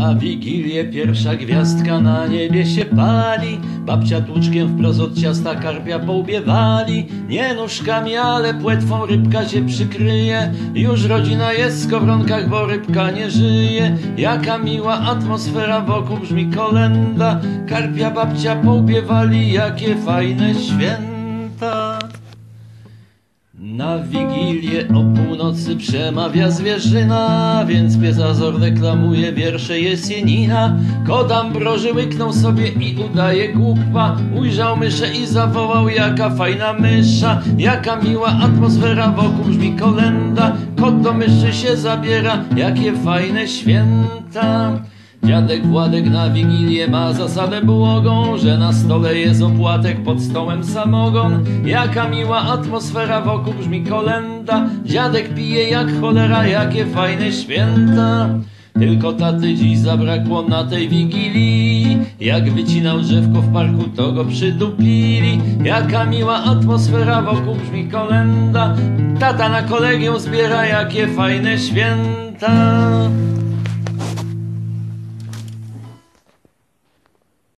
Na Wigilię pierwsza gwiazdka na niebie się pali. Babcia tłuczkiem wprost od ciasta karpia poubiewali. Nie nóżkami, ale płetwą rybka się przykryje. Już rodzina jest w skowronkach, bo rybka nie żyje. Jaka miła atmosfera, wokół brzmi kolenda. Karpia babcia poubiewali, jakie fajne święta. Na Wigilię o północy przemawia zwierzyna, więc pies Azor reklamuje wiersze Jesienina. Kot Ambroży łyknął sobie i udaje głupa, ujrzał myszę i zawołał jaka fajna mysza, jaka miła atmosfera, wokół brzmi kolenda. Kot do myszy się zabiera, jakie fajne święta. Dziadek Władek na Wigilię ma zasadę błogą, że na stole jest opłatek, pod stołem samogon. Jaka miła atmosfera, wokół brzmi kolenda. Dziadek pije jak cholera, jakie fajne święta. Tylko taty dziś zabrakło na tej Wigilii Jak wycinał drzewko w parku, to go przydupili Jaka miła atmosfera, wokół brzmi kolenda Tata na kolegium zbiera, jakie fajne święta